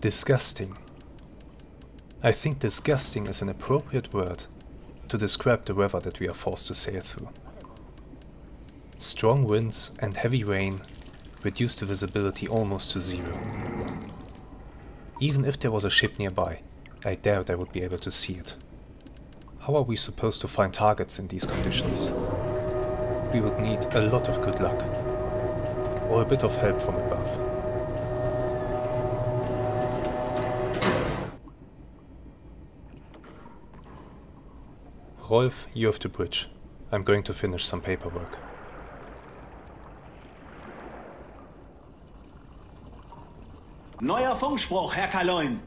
Disgusting. I think disgusting is an appropriate word to describe the weather that we are forced to sail through. Strong winds and heavy rain reduced the visibility almost to zero. Even if there was a ship nearby, I doubt I would be able to see it. How are we supposed to find targets in these conditions? We would need a lot of good luck, or a bit of help from above. Rolf, you have the bridge. I'm going to finish some paperwork. Neuer Funkspruch, Herr Kaleun.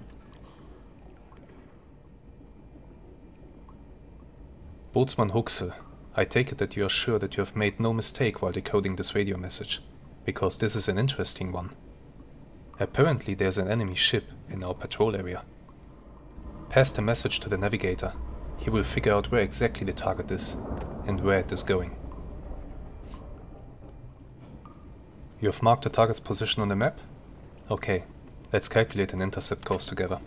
Bootsman Huxel, I take it that you are sure that you have made no mistake while decoding this radio message, because this is an interesting one. Apparently there's an enemy ship in our patrol area. Pass the message to the navigator. He will figure out where exactly the target is and where it is going. You have marked the target's position on the map? Okay, let's calculate an intercept course together.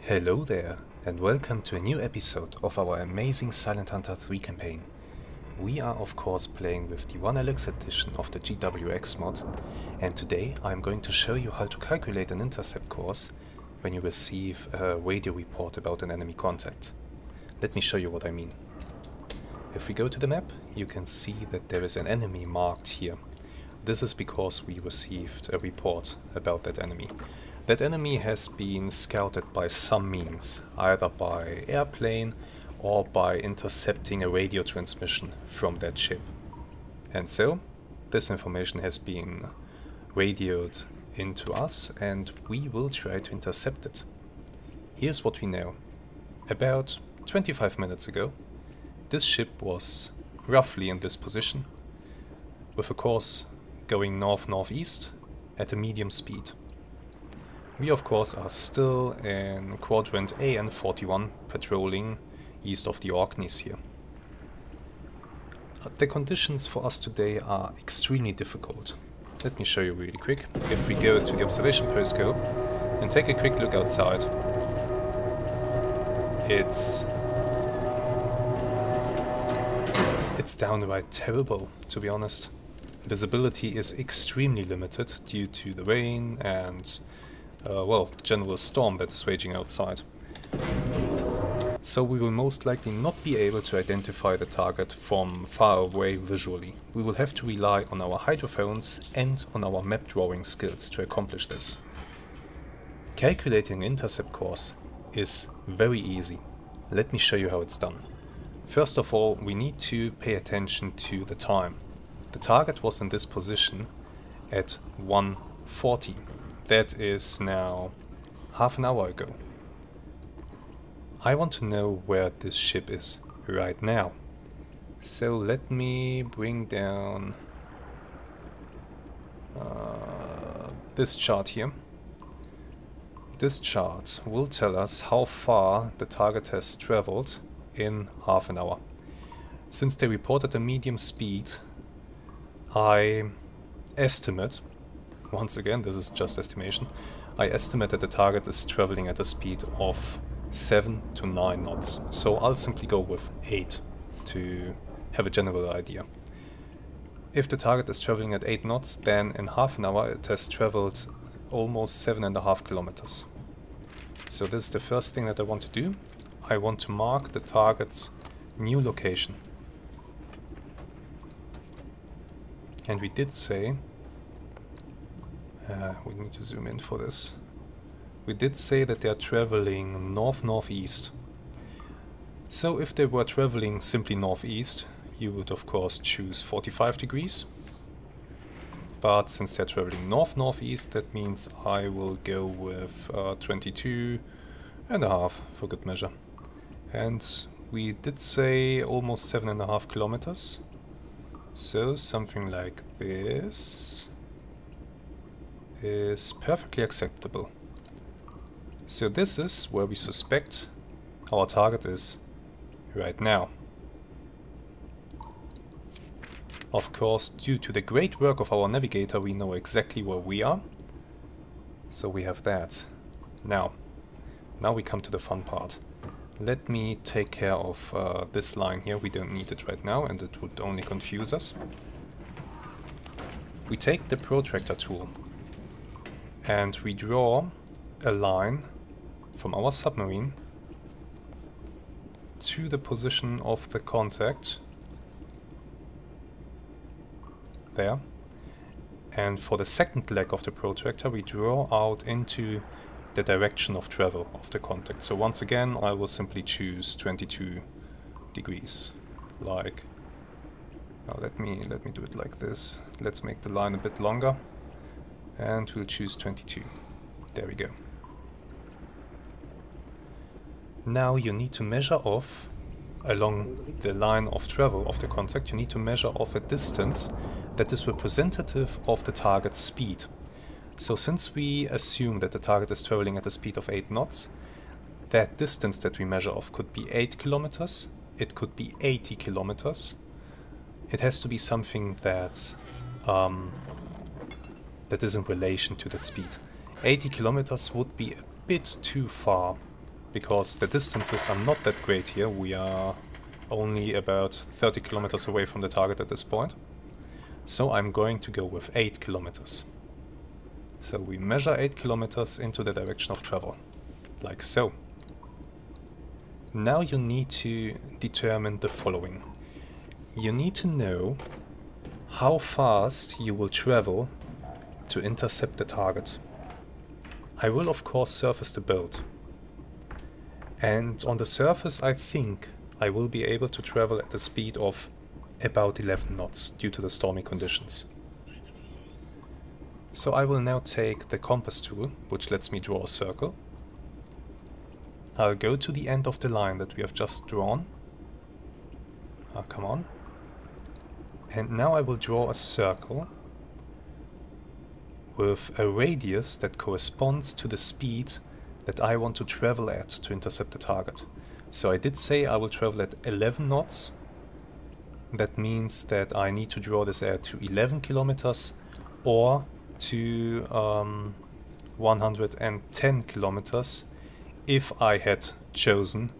Hello there, and welcome to a new episode of our amazing Silent Hunter 3 campaign. We are of course playing with the OneAlex edition of the GWX mod, and today I'm going to show you how to calculate an intercept course when you receive a radio report about an enemy contact. Let me show you what I mean. If we go to the map, you can see that there is an enemy marked here. This is because we received a report about that enemy. That enemy has been scouted by some means, either by airplane or by intercepting a radio transmission from that ship. And so, this information has been radioed into us and we will try to intercept it. Here's what we know. About 25 minutes ago, this ship was roughly in this position, with a course going north-northeast at a medium speed. We of course are still in quadrant AN41 patrolling east of the Orkneys here. The conditions for us today are extremely difficult. Let me show you really quick. If we go to the observation periscope and take a quick look outside, it's it's downright terrible, to be honest. Visibility is extremely limited due to the rain and, uh, well, general storm that is raging outside. So we will most likely not be able to identify the target from far away visually. We will have to rely on our hydrophones and on our map drawing skills to accomplish this. Calculating intercept course is very easy. Let me show you how it's done. First of all, we need to pay attention to the time. The target was in this position at 140. That is now half an hour ago. I want to know where this ship is right now. So let me bring down uh, this chart here. This chart will tell us how far the target has traveled in half an hour. Since they reported a medium speed, I estimate, once again this is just estimation, I estimate that the target is traveling at a speed of 7 to 9 knots. So I'll simply go with 8 to have a general idea. If the target is traveling at 8 knots, then in half an hour it has traveled almost 7.5 kilometers. So this is the first thing that I want to do. I want to mark the target's new location. And we did say, uh, we need to zoom in for this. We did say that they are traveling north-northeast. So if they were traveling simply northeast, you would of course choose 45 degrees. But since they're traveling north-northeast, that means I will go with uh, 22 and a half for good measure. And we did say almost seven and a half kilometers. So something like this is perfectly acceptable. So this is where we suspect our target is right now. Of course, due to the great work of our navigator, we know exactly where we are. So we have that. Now, now we come to the fun part. Let me take care of uh, this line here. We don't need it right now and it would only confuse us. We take the protractor tool and we draw a line from our submarine to the position of the contact. There. And for the second leg of the protractor we draw out into the direction of travel of the contact. So once again, I will simply choose 22 degrees, like. Now let me let me do it like this. Let's make the line a bit longer, and we'll choose 22. There we go. Now you need to measure off along the line of travel of the contact. You need to measure off a distance that is representative of the target's speed. So since we assume that the target is traveling at a speed of 8 knots, that distance that we measure off could be 8 kilometers, it could be 80 kilometers. It has to be something that um, that is in relation to that speed. 80 kilometers would be a bit too far because the distances are not that great here. We are only about 30 kilometers away from the target at this point. So I'm going to go with 8 kilometers. So we measure 8 kilometers into the direction of travel, like so. Now you need to determine the following. You need to know how fast you will travel to intercept the target. I will of course surface the boat. And on the surface I think I will be able to travel at the speed of about 11 knots due to the stormy conditions. So I will now take the compass tool, which lets me draw a circle. I'll go to the end of the line that we have just drawn. Oh, come on. And now I will draw a circle with a radius that corresponds to the speed that I want to travel at to intercept the target. So I did say I will travel at 11 knots. That means that I need to draw this air to 11 kilometers or to um, 110 kilometers if I had chosen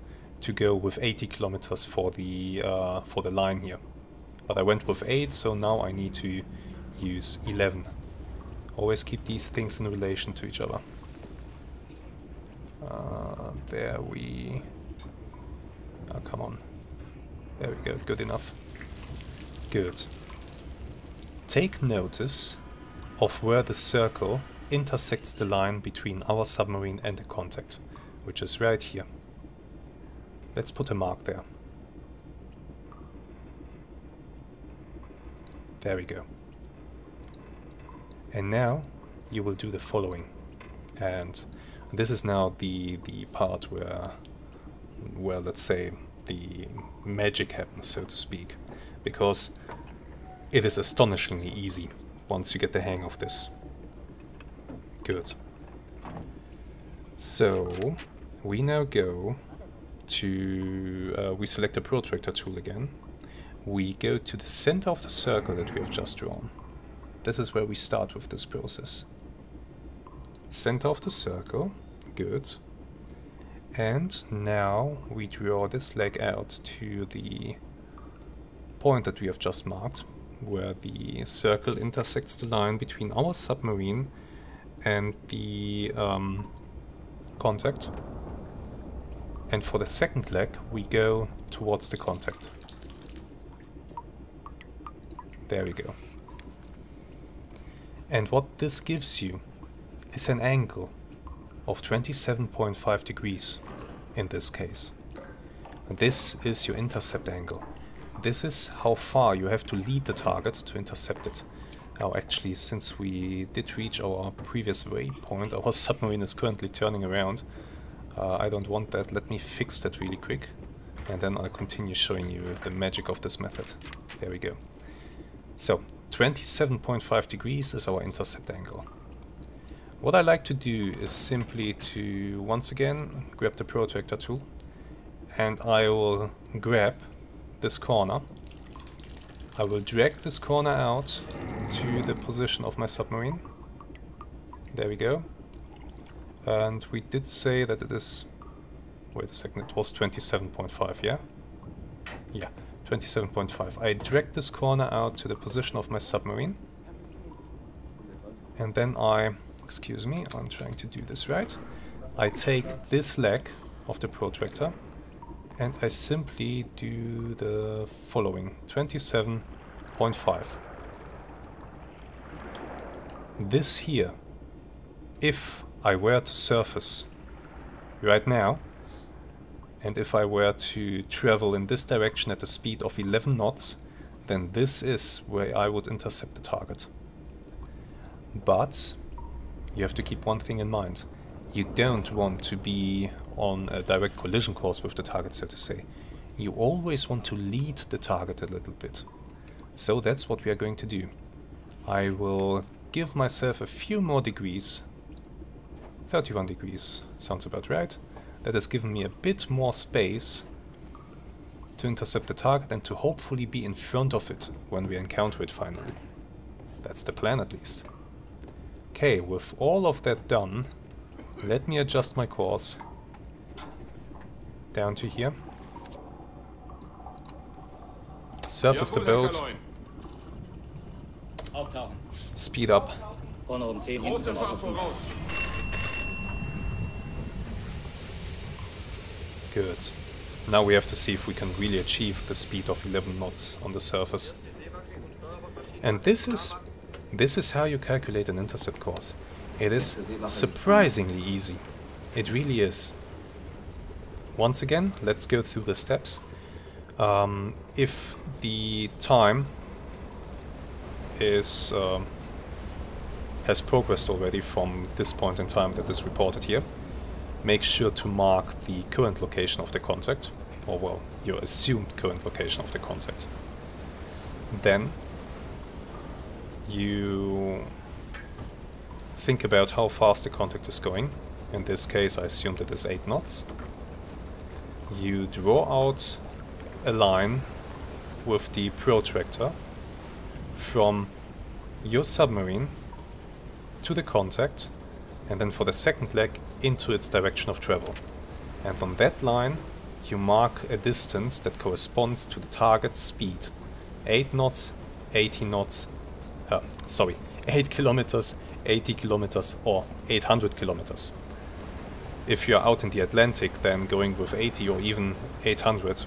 to go with 80 kilometers for the uh, for the line here. But I went with 8, so now I need to use 11. Always keep these things in relation to each other. Uh, there we... Oh, come on. There we go, good enough. Good. Take notice of where the circle intersects the line between our submarine and the contact, which is right here. Let's put a mark there. There we go. And now you will do the following. And this is now the the part where where let's say the magic happens, so to speak. Because it is astonishingly easy once you get the hang of this. Good. So, we now go to... Uh, we select the protractor tool again. We go to the center of the circle that we have just drawn. This is where we start with this process. Center of the circle. Good. And now we draw this leg out to the point that we have just marked where the circle intersects the line between our submarine and the um, contact. And for the second leg, we go towards the contact. There we go. And what this gives you is an angle of 27.5 degrees in this case. This is your intercept angle. This is how far you have to lead the target to intercept it. Now actually, since we did reach our previous waypoint, our submarine is currently turning around. Uh, I don't want that, let me fix that really quick. And then I'll continue showing you the magic of this method. There we go. So, 27.5 degrees is our intercept angle. What I like to do is simply to, once again, grab the protractor tool. And I will grab this corner. I will drag this corner out to the position of my submarine. There we go. And we did say that it is... Wait a second, it was 27.5, yeah? Yeah, 27.5. I drag this corner out to the position of my submarine. And then I... Excuse me, I'm trying to do this right. I take this leg of the protractor and I simply do the following 27.5 this here if I were to surface right now and if I were to travel in this direction at a speed of 11 knots then this is where I would intercept the target but you have to keep one thing in mind you don't want to be on a direct collision course with the target, so to say. You always want to lead the target a little bit. So that's what we are going to do. I will give myself a few more degrees. 31 degrees, sounds about right. That has given me a bit more space to intercept the target and to hopefully be in front of it when we encounter it finally. That's the plan at least. Okay, with all of that done, let me adjust my course down to here. Surface the boat. Speed up. Good. Now we have to see if we can really achieve the speed of 11 knots on the surface. And this is this is how you calculate an intercept course. It is surprisingly easy. It really is. Once again, let's go through the steps. Um, if the time is uh, has progressed already from this point in time that is reported here, make sure to mark the current location of the contact, or well, your assumed current location of the contact. Then you think about how fast the contact is going. In this case I assumed it is 8 knots. You draw out a line with the protractor from your submarine to the contact and then for the second leg into its direction of travel. And on that line you mark a distance that corresponds to the target's speed. 8 knots, 80 knots, uh, sorry, 8 kilometers, 80 kilometers or 800 kilometers. If you're out in the Atlantic, then going with 80 or even 800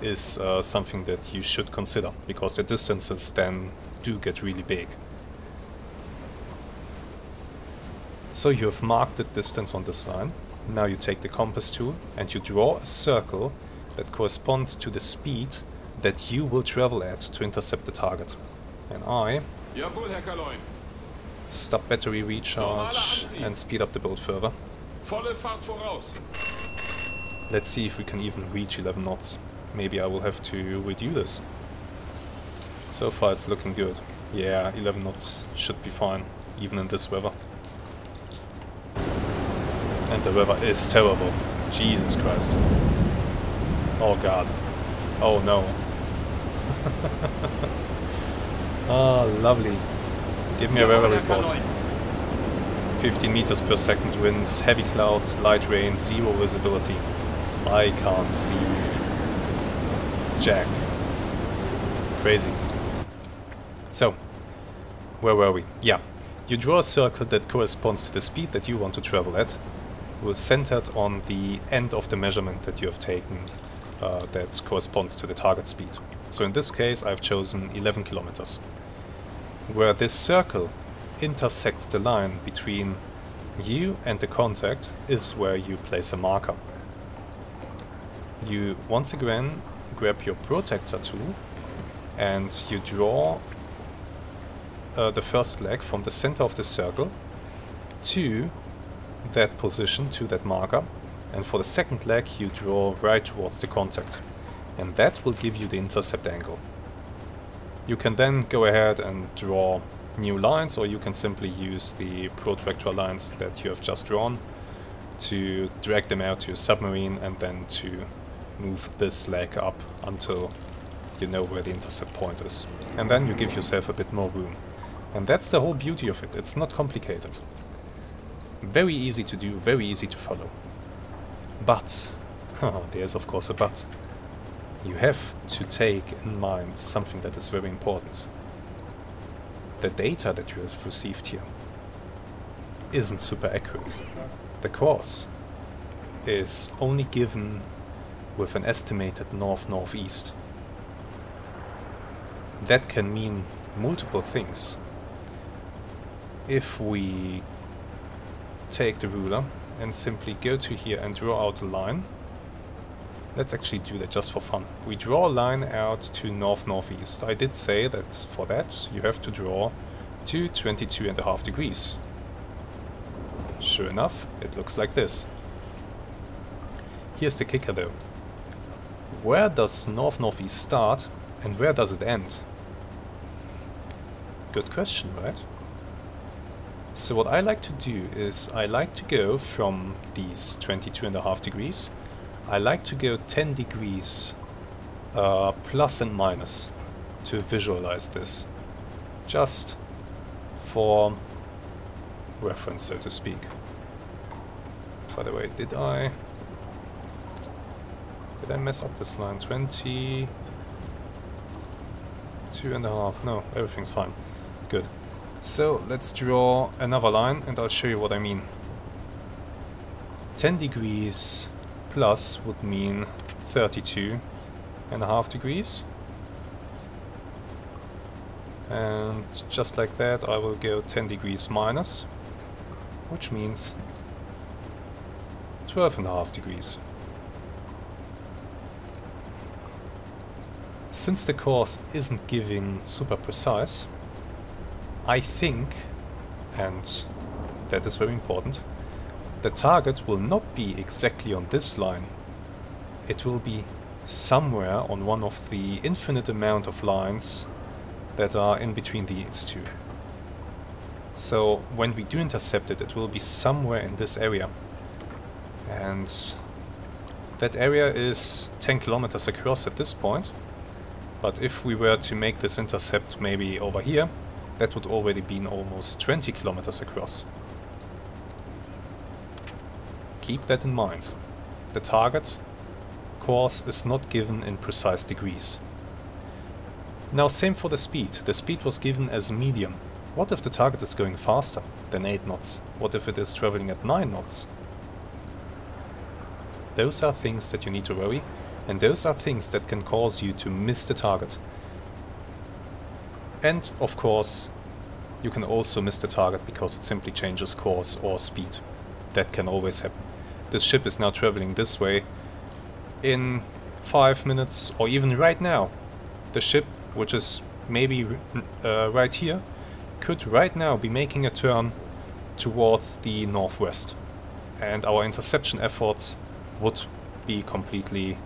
is uh, something that you should consider, because the distances then do get really big. So you have marked the distance on this line. Now you take the compass tool and you draw a circle that corresponds to the speed that you will travel at to intercept the target. And I Jawohl, Herr Kaleun. stop battery recharge and speed up the boat further. Volle Fahrt voraus. Let's see if we can even reach 11 knots. Maybe I will have to reduce this. So far it's looking good. Yeah, 11 knots should be fine, even in this weather. And the weather is terrible. Jesus Christ. Oh god. Oh no. Ah, oh, lovely. Give me a weather report. 15 meters per second winds, heavy clouds, light rain, zero visibility. I can't see Jack. Crazy. So, where were we? Yeah, you draw a circle that corresponds to the speed that you want to travel at, was centered on the end of the measurement that you have taken uh, that corresponds to the target speed. So in this case I've chosen 11 kilometers. Where this circle intersects the line between you and the contact is where you place a marker. You once again grab your protractor tool and you draw uh, the first leg from the center of the circle to that position, to that marker. And for the second leg you draw right towards the contact. And that will give you the intercept angle. You can then go ahead and draw new lines or you can simply use the protractor lines that you have just drawn to drag them out to your submarine and then to move this leg up until you know where the intercept point is. And then you give yourself a bit more room. And that's the whole beauty of it, it's not complicated. Very easy to do, very easy to follow. But, oh, there's of course a but. You have to take in mind something that is very important. The data that you have received here isn't super accurate. The course is only given with an estimated north-northeast. That can mean multiple things. If we take the ruler and simply go to here and draw out a line, let's actually do that just for fun. We draw a line out to north-northeast. I did say that for that you have to draw to 22 and a half degrees. Sure enough, it looks like this. Here's the kicker though. Where does north-northeast start and where does it end? Good question, right? So what I like to do is I like to go from these 22 and a half degrees I like to go 10 degrees uh, plus and minus to visualize this. Just for reference so to speak. By the way did I did I mess up this line? 20 two and a half no everything's fine. Good. So let's draw another line and I'll show you what I mean. 10 degrees plus would mean 32 and a half degrees. And just like that I will go 10 degrees minus, which means 12 and a half degrees. Since the course isn't giving super precise, I think, and that is very important, the target will not be exactly on this line. It will be somewhere on one of the infinite amount of lines that are in between these two. So when we do intercept it, it will be somewhere in this area. And that area is 10 kilometers across at this point. But if we were to make this intercept maybe over here, that would already be almost 20 kilometers across. Keep that in mind. The target course is not given in precise degrees. Now same for the speed. The speed was given as medium. What if the target is going faster than 8 knots? What if it is traveling at 9 knots? Those are things that you need to worry, and those are things that can cause you to miss the target. And, of course, you can also miss the target because it simply changes course or speed. That can always happen this ship is now traveling this way in five minutes or even right now the ship which is maybe uh, right here could right now be making a turn towards the northwest and our interception efforts would be completely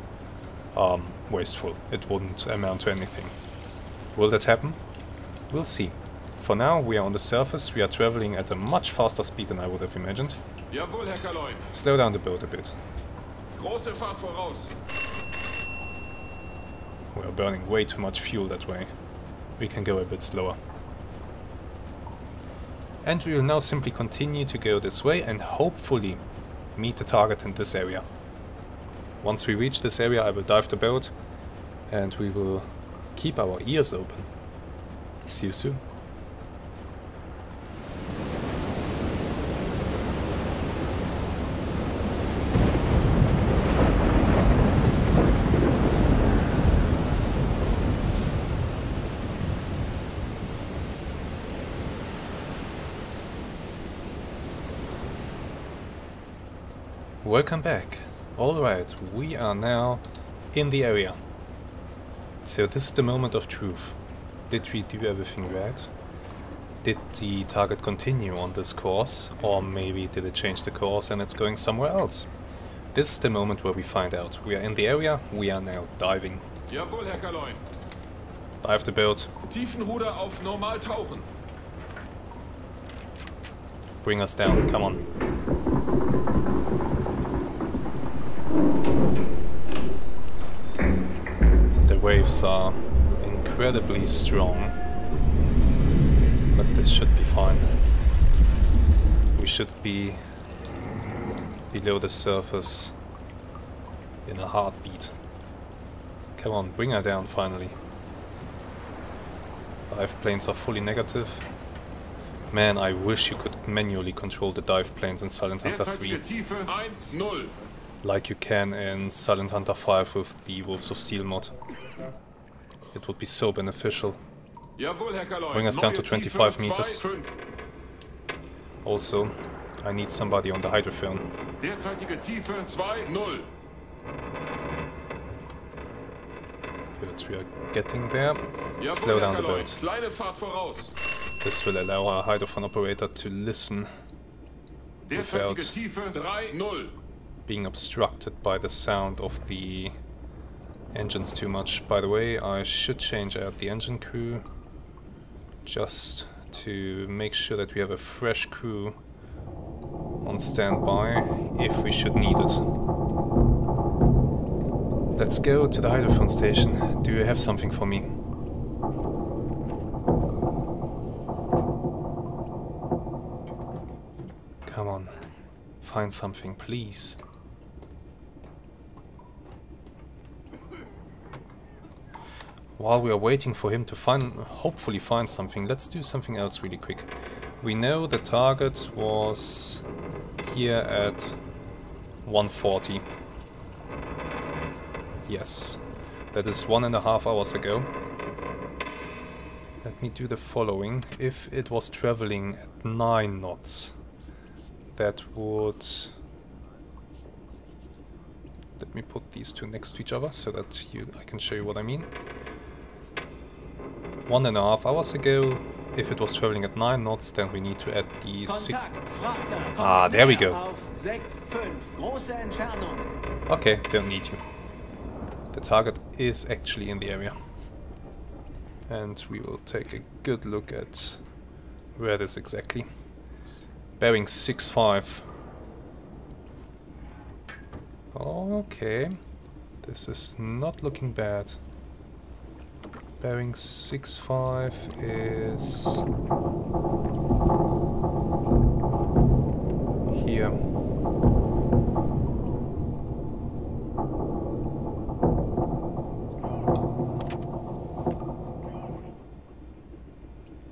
um, wasteful. It wouldn't amount to anything. Will that happen? We'll see. For now, we are on the surface, we are traveling at a much faster speed than I would have imagined. Jawohl, Herr Kaleun. Slow down the boat a bit. Große Fahrt voraus. We're burning way too much fuel that way. We can go a bit slower. And we will now simply continue to go this way and hopefully meet the target in this area. Once we reach this area I will dive the boat and we will keep our ears open. See you soon. Welcome back. Alright, we are now in the area. So this is the moment of truth. Did we do everything right? Did the target continue on this course? Or maybe did it change the course and it's going somewhere else? This is the moment where we find out. We are in the area, we are now diving. Jawohl, Herr Kaleun. Dive the boat. Tiefenruder auf normal tauchen. Bring us down, come on. The waves are incredibly strong, but this should be fine. We should be below the surface in a heartbeat. Come on, bring her down finally. Dive planes are fully negative. Man, I wish you could manually control the dive planes in Silent Hunter 3, Derzeitige Tiefe 1-0. like you can in Silent Hunter 5 with the Wolves of Steel mod. It would be so beneficial. Jawohl, Herr Kaleun. Bring us down to 25 meters. Also, I need somebody on the hydrophone. Derzeitige Tiefe 2-0. Good, we are getting there. Slow down the boat. Kleine Fahrt voraus. This will allow our hydrophone operator to listen Without- being obstructed by the sound of the engines too much. By the way, I should change out the engine crew just to make sure that we have a fresh crew on standby if we should need it. Let's go to the hydrophone station. Do you have something for me? Come on, find something, please. While we are waiting for him to find, hopefully find something, let's do something else really quick. We know the target was here at 140. Yes, that is one and a half hours ago. Let me do the following. If it was traveling at 9 knots, that would... Let me put these two next to each other so that you I can show you what I mean. One and a half hours ago, if it was traveling at 9 knots, then we need to add the 6... Ah, there we go. Auf 6-5. Große Entfernung. Okay, don't need you. The target is actually in the area. And we will take a good look at where it is exactly. Bearing 6-5. Okay. This is not looking bad. Bearing 6-5 is... Here.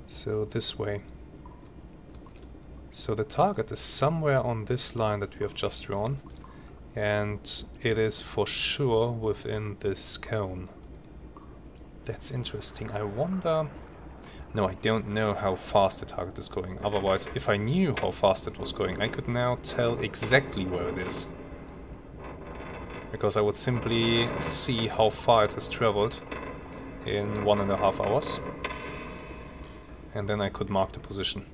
So this way. So the target is somewhere on this line that we have just drawn. And it is for sure within this cone. That's interesting. I wonder... No, I don't know how fast the target is going. Otherwise, if I knew how fast it was going, I could now tell exactly where it is. Because I would simply see how far it has traveled in one and a half hours. And then I could mark the position.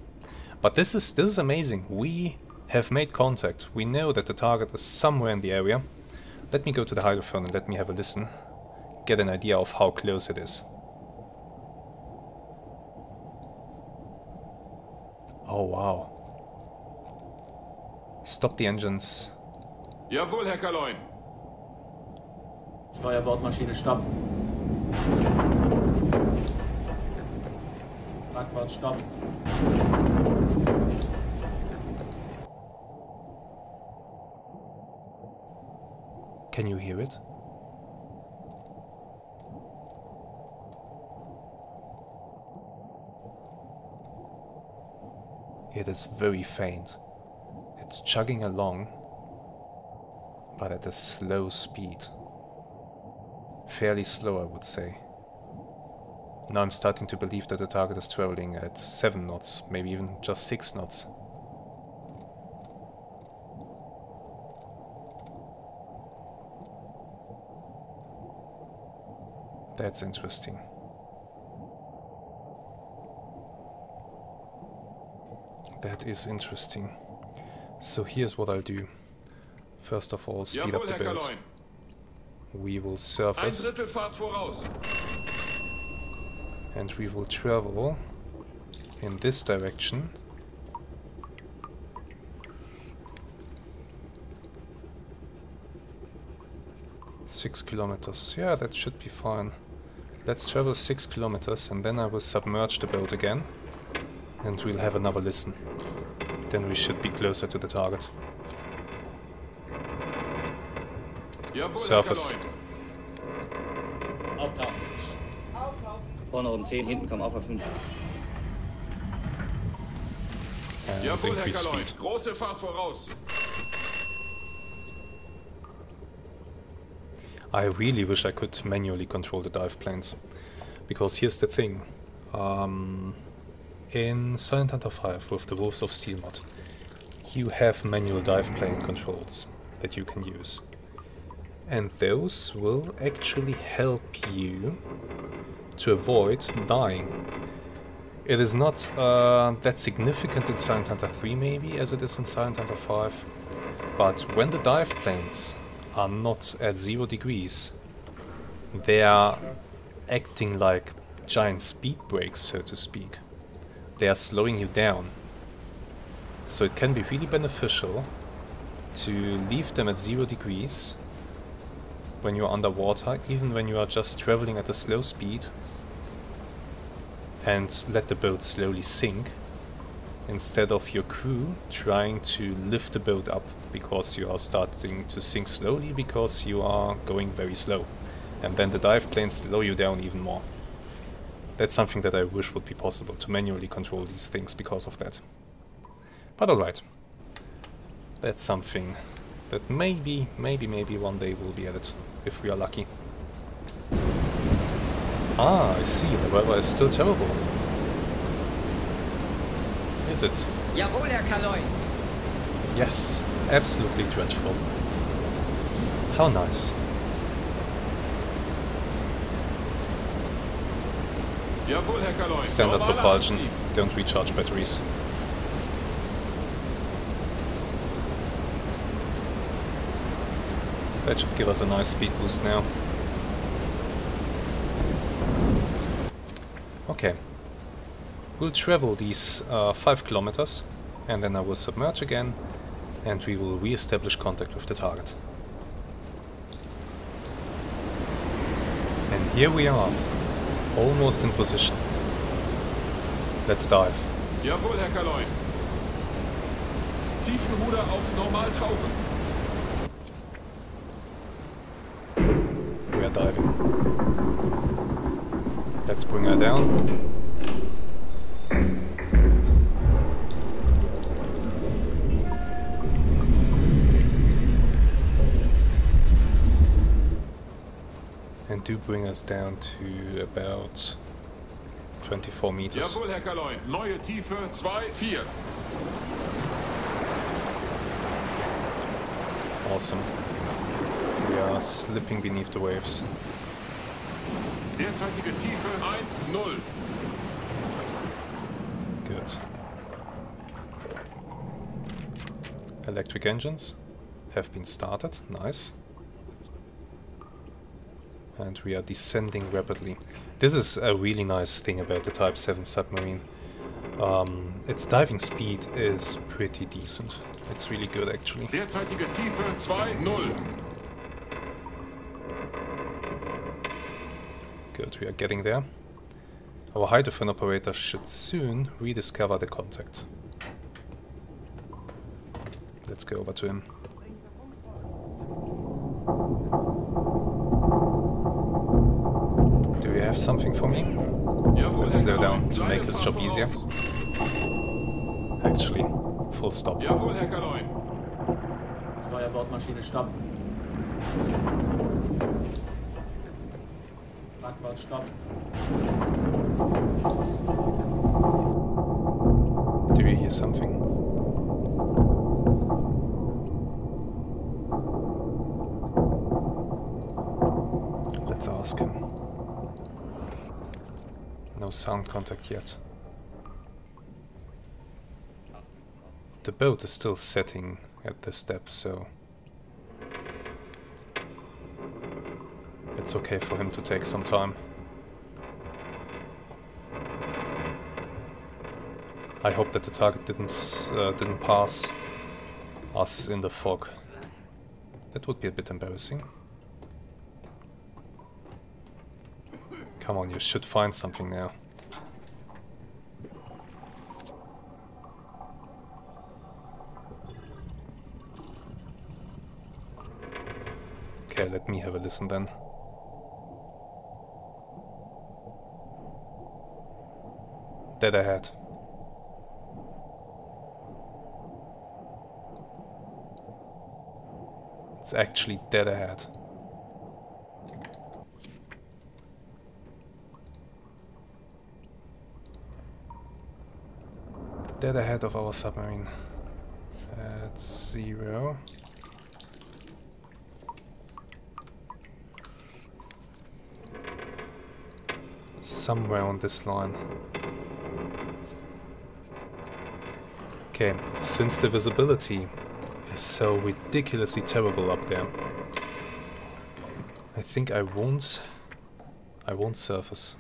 But this is this is amazing. We have made contact. We know that the target is somewhere in the area. Let me go to the hydrophone and let me have a listen. Get an idea of how close it is. Oh wow. Stop the engines. Jawohl, Herr Kaleun. Steuerbordmaschine stopp. Backbord stopp. Can you hear it? It is very faint. It's chugging along, but at a slow speed. Fairly slow, I would say. Now I'm starting to believe that the target is traveling at 7 knots, maybe even just 6 knots. That's interesting. That is interesting. So here's what I'll do. First of all, speed up the build. We will surface Drittel Fahrt voraus. and we will travel in this direction. Six kilometers. Yeah, that should be fine. Let's travel six kilometers and then I will submerge the boat again. And we'll have another listen. Then we should be closer to the target. Surface. Kaleun. Auftauchen. Vorne um 10, hinten kommen auf 5. And Jawohl, Herr increase speed. Große Fahrt voraus. I really wish I could manually control the dive planes. Because here's the thing. Um, in Silent Hunter 5 with the Wolves of Steel mod, you have manual dive plane controls that you can use. And those will actually help you to avoid dying. It is not uh, that significant in Silent Hunter 3 maybe as it is in Silent Hunter 5, but when the dive planes are not at zero degrees, they are acting like giant speed brakes, so to speak. They are slowing you down. So it can be really beneficial to leave them at zero degrees when you are underwater, even when you are just traveling at a slow speed, and let the boat slowly sink instead of your crew trying to lift the boat up because you are starting to sink slowly because you are going very slow. And then the dive planes slow you down even more. That's something that I wish would be possible to manually control these things because of that. But alright. That's something that maybe, maybe, maybe one day will be added, if we are lucky. Ah, I see, the weather is still terrible. Is it? Jawohl, Herr Kaleun. Yes, absolutely dreadful. How nice. Jawohl, Herr Kaleun. Standard propulsion, don't recharge batteries. That should give us a nice speed boost now. Okay. We'll travel these uh, 5 kilometers and then I will submerge again and we will re-establish contact with the target. And here we are, almost in position. Let's dive. Jawohl, Herr Kaleun. Tiefenruder auf Normal tauchen. We are diving. Let's bring her down. And do bring us down to about 24 meters. Jawohl, Herr Kaleun. Neue Tiefe 2, 4. Awesome. We are slipping beneath the waves. Derzeitige Tiefe 1, 0. Good. Electric engines have been started. Nice. And we are descending rapidly. This is a really nice thing about the Type 7 submarine. Um, its diving speed is pretty decent. It's really good actually. Derzeitige Tiefe 2, Good, we are getting there. Our hydrophone operator should soon rediscover the contact. Let's go over to him. Have something for me? Jawohl, Let's slow down to make Kleine his job easier. Actually, full stop. Jawohl, Herr Kaleun. Steuerbordmaschine stopp. Backbord stopp. Do you hear something? Let's ask him. No sound contact yet. The boat is still setting at the step, so it's okay for him to take some time. I hope that the target didn't uh, didn't pass us in the fog. That would be a bit embarrassing. Come on, you should find something now. Okay, let me have a listen then. Dead ahead. It's actually dead ahead. Dead ahead of our submarine. At zero. Somewhere on this line. Okay, since the visibility is so ridiculously terrible up there, I think I won't... I won't surface.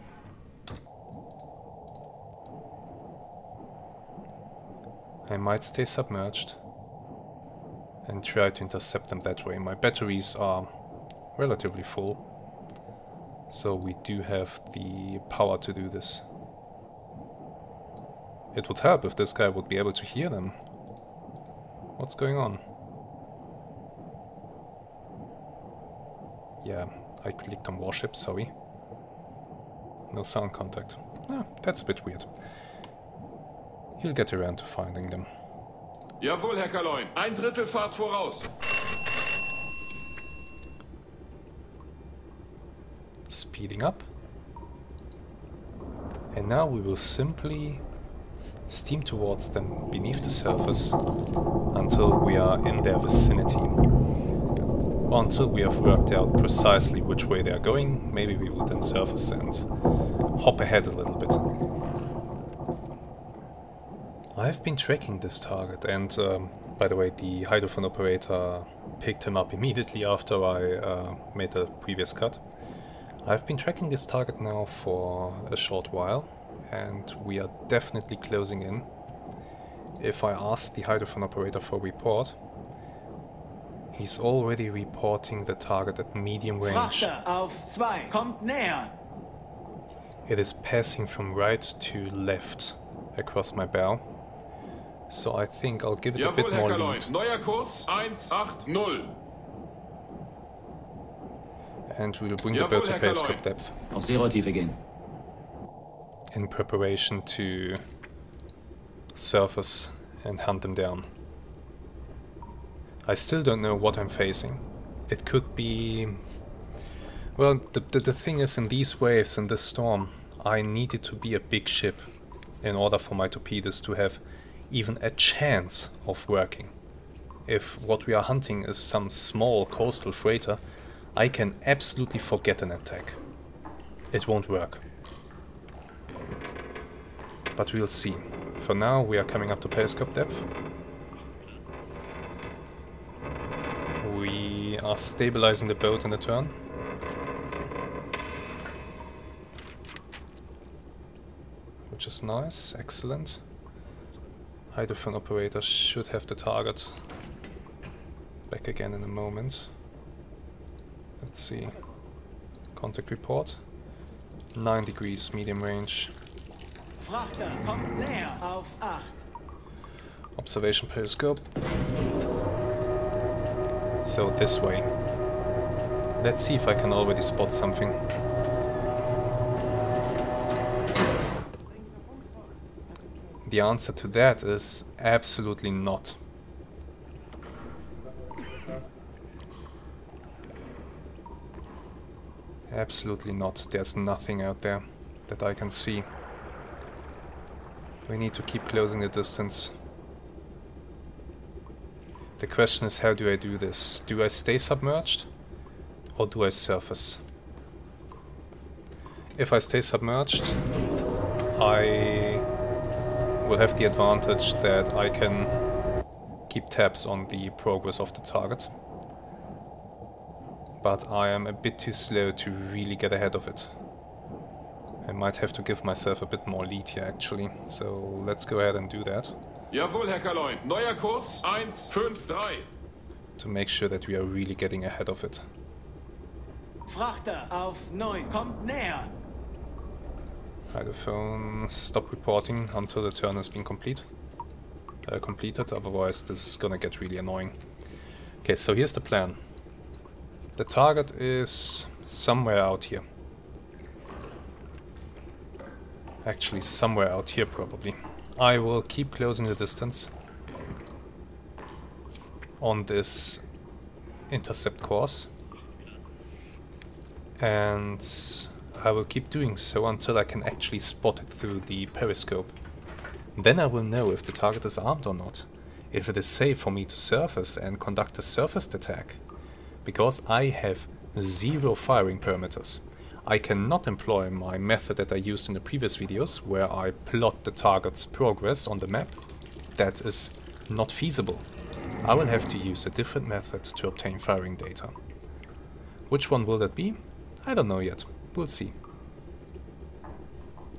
I might stay submerged and try to intercept them that way. My batteries are relatively full, so we do have the power to do this. It would help if this guy would be able to hear them. What's going on? Yeah, I clicked on warship, sorry. No sound contact. Ah, that's a bit weird. He'll get around to finding them. Jawohl, Herr Kaleun. Ein Drittel Fahrt voraus. Speeding up. And now we will simply steam towards them beneath the surface until we are in their vicinity. Until we have worked out precisely which way they are going, maybe we will then surface and hop ahead a little bit. I've been tracking this target and, um, by the way, the hydrophone operator picked him up immediately after I uh, made the previous cut. I've been tracking this target now for a short while and we are definitely closing in. If I ask the hydrophone operator for a report, he's already reporting the target at medium range. Frachter auf 2. Kommt näher. It is passing from right to left across my bow. So I think I'll give it a bit Herr more Kaleun. lead. Neuer Kurs 180. And we'll bring the Jawohl, boat to Herr periscope depth Auf Sehrohrtiefe gehen. in preparation to surface and hunt them down. I still don't know what I'm facing. It could be... Well, the, the, the thing is, in these waves, in this storm, I needed to be a big ship in order for my torpedoes to have even a chance of working. If what we are hunting is some small coastal freighter, I can absolutely forget an attack. It won't work. But we'll see. For now, we are coming up to periscope depth. We are stabilizing the boat in the turn. Which is nice, excellent. Hydrophone operator should have the target back again in a moment. Let's see. Contact report. 9 degrees, medium range. Frachter kommt näher. Auf 8. Observation periscope. So this way. Let's see if I can already spot something. The answer to that is absolutely not. Absolutely not. There's nothing out there that I can see. We need to keep closing the distance. The question is how do I do this? Do I stay submerged or do I surface? If I stay submerged, I will have the advantage that I can keep tabs on the progress of the target. But I am a bit too slow to really get ahead of it. I might have to give myself a bit more lead here actually, so let's go ahead and do that. Jawohl, Herr Kaleun. Neuer Kurs 153. to make sure that we are really getting ahead of it. Frachter auf 9. Kommt näher. Hydrophone, stop reporting until the turn has been complete. Uh, completed, otherwise this is gonna get really annoying. Okay, so here's the plan. The target is somewhere out here. Actually, somewhere out here probably. I will keep closing the distance on this intercept course. And I will keep doing so until I can actually spot it through the periscope. Then I will know if the target is armed or not, if it is safe for me to surface and conduct a surfaced attack. Because I have zero firing parameters. I cannot employ my method that I used in the previous videos, where I plot the target's progress on the map. That is not feasible. I will have to use a different method to obtain firing data. Which one will that be? I don't know yet. We'll see.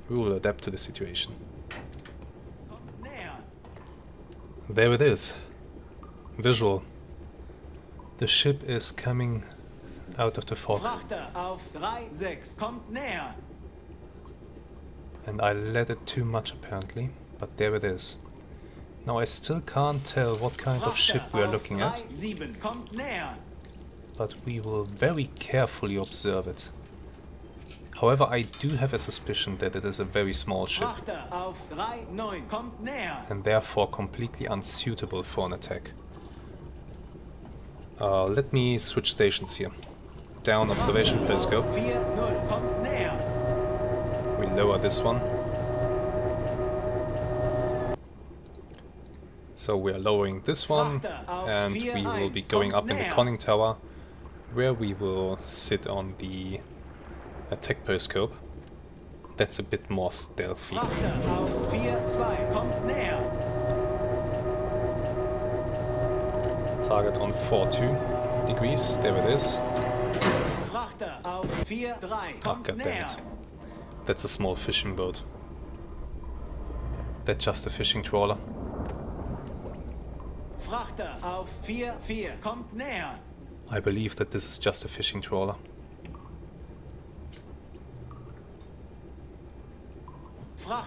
We will adapt to the situation. There it is. Visual. The ship is coming out of the fog. Frachter auf 3-6. Kommt näher. And I let it too much apparently, but there it is. Now I still can't tell what kind of ship we are looking at, 3-7. Kommt näher. but we will very carefully observe it. However, I do have a suspicion that it is a very small ship, auf 3-9. Kommt näher. and therefore completely unsuitable for an attack. Uh, let me switch stations here. Down observation periscope. 4-0. Kommt näher. We lower this one. So we are lowering this one, and we will be going up in the conning tower, where we will sit on the attack periscope. That's a bit more stealthy. Frachter auf 4-2. Target on 42 degrees, there it is. Frachter auf 4-3. Kommt god damn näher. it. That's a small fishing boat. That's just a fishing trawler. Frachter auf 4-4. Kommt näher. I believe that this is just a fishing trawler.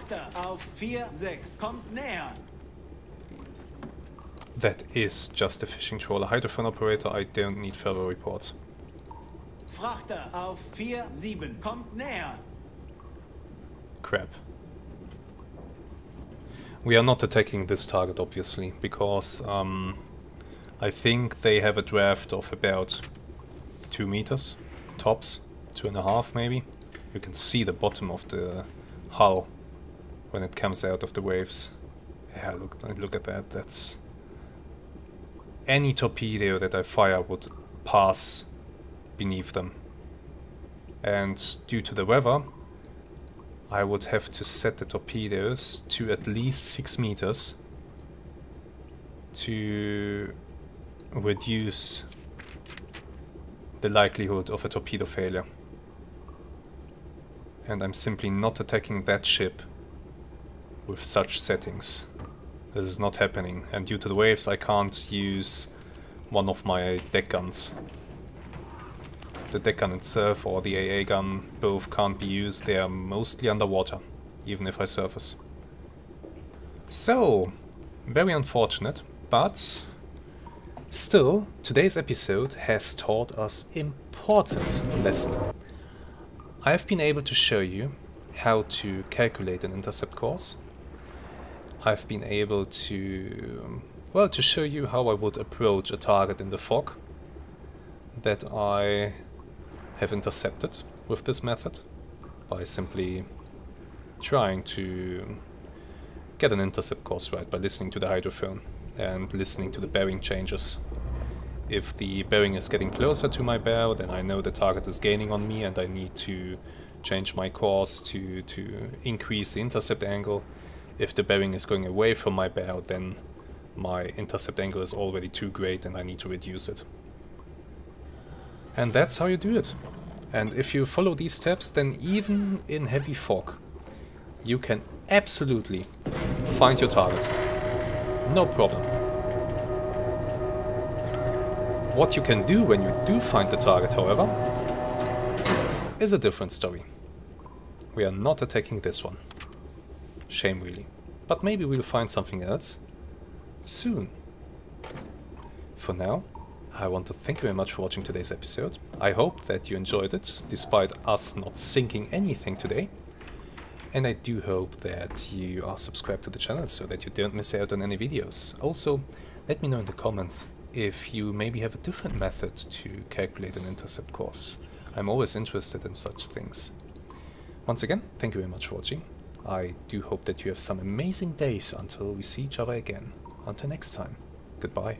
Frachter auf 4-6. Kommt näher. That is just a fishing trawler. Hydrophone operator, I don't need further reports. Frachter auf 4-7. Kommt näher. Crap. We are not attacking this target, obviously, because um, I think they have a draft of about 2 meters, tops, two and a half maybe. You can see the bottom of the hull when it comes out of the waves. Yeah, look, look at that, that's... Any torpedo that I fire would pass beneath them. And due to the weather, I would have to set the torpedoes to at least 6 meters to reduce the likelihood of a torpedo failure. And I'm simply not attacking that ship with such settings. This is not happening, and due to the waves I can't use one of my deck guns. The deck gun itself or the AA gun both can't be used, they are mostly underwater, even if I surface. So, very unfortunate, but still, today's episode has taught us important lesson. I've been able to show you how to calculate an intercept course. I've been able to, well, to show you how I would approach a target in the fog that I have intercepted with this method by simply trying to get an intercept course right by listening to the hydrophone and listening to the bearing changes. If the bearing is getting closer to my bow, then I know the target is gaining on me and I need to change my course to, to increase the intercept angle. If the bearing is going away from my bow, then my intercept angle is already too great and I need to reduce it. And that's how you do it. And if you follow these steps, then even in heavy fog, you can absolutely find your target. No problem. What you can do when you do find the target, however, is a different story. We are not attacking this one. Shame really. But maybe we'll find something else soon. For now, I want to thank you very much for watching today's episode. I hope that you enjoyed it, despite us not sinking anything today. And I do hope that you are subscribed to the channel so that you don't miss out on any videos. Also, let me know in the comments if you maybe have a different method to calculate an intercept course. I'm always interested in such things. Once again, thank you very much for watching. I do hope that you have some amazing days until we see each other again. Until next time, goodbye.